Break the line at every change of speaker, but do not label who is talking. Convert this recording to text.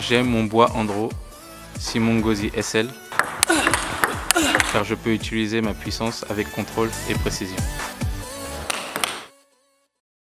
J'aime mon bois Andro Simon Gozi SL car je peux utiliser ma puissance avec contrôle et précision.